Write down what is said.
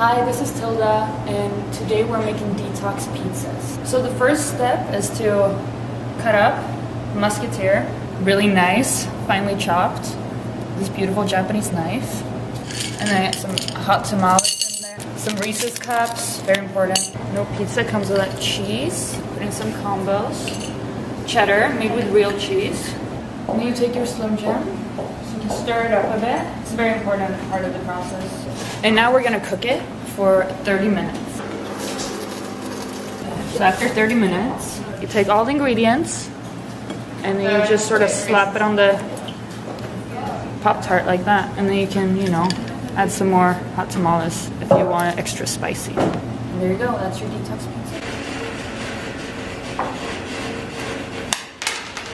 Hi, this is Tilda, and today we're making detox pizzas. So the first step is to cut up musketeer, really nice, finely chopped, this beautiful Japanese knife, and then some hot tamales in there, some Reese's cups, very important. No pizza comes without cheese. Put in some combos, cheddar made with real cheese. And then you take your Slim Jim, so you can stir it up a bit. It's a very important part of the process. And now we're gonna cook it for 30 minutes. So after 30 minutes, you take all the ingredients and then you just sort of slap it on the Pop Tart like that. And then you can, you know, add some more hot tamales if you want it extra spicy. And there you go, that's your detox pizza.